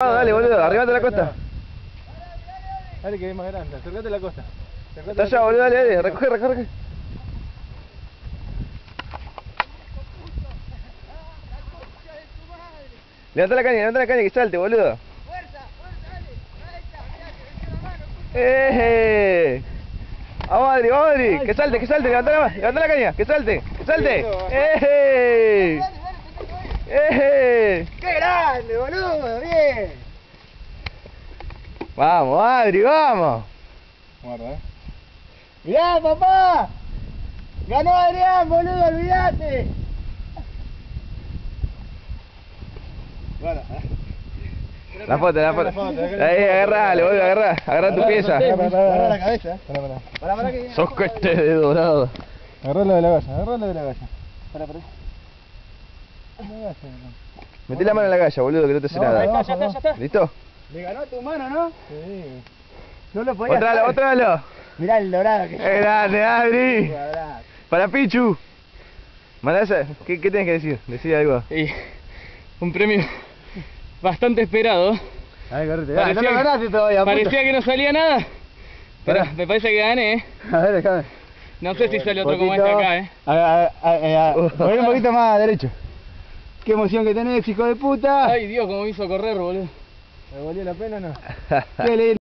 Ah, dale, boludo, arribate la costa. Dale que es más grande, acércate a la costa. Acercate Está a la allá, boludo, dale, dale, recoge, recoge. recoge. Levanta la caña, levanta la caña que salte, boludo. ¡Eh! Vamos Adri, vamos Adri, que salte, que salte, levanta la, levanta la caña, que salte, que salte. ¡Eh! ¡Eh! ¡Qué grande, boludo! ¡Bien! Vamos Adri, vamos. Guarda, eh. ¡Mirá, papá! ¡Ganó Adrián, boludo! ¡Olvídate! Bueno, La foto, la foto. La foto, Ahí, agarrale, boludo, agarrá, agarrá tu pieza. agarra la cabeza, eh. Pará, pará. Pará, pará que... Sos cohete de dorado. Agarralo de la galla, agarralo de la galla. Pará, pará. Metí la mano en la galla, boludo, que no te hace nada. está, ya está, ya está. ¿Listo? Le ganó a tu mano, ¿no? Sí. No lo podía Otralo, hacer. otralo. Mirá el dorado que ¡Es grande, Adri! Para Pichu. Mandá esa- ¿Qué, ¿Qué tenés que decir? Decí algo. Y un premio bastante esperado. Ay, correte. Parecía no lo que- ganaste todavía, puto. Parecía que no salía nada. Pero me parece que gané, ¿eh? A ver, déjame. No sé si sale otro como este acá, ¿eh? A, a, a, a, un poquito más derecho. Qué emoción que tenés, hijo de puta. Ay, Dios, cómo me hizo correr, boludo. ¿Me valió la pena o no?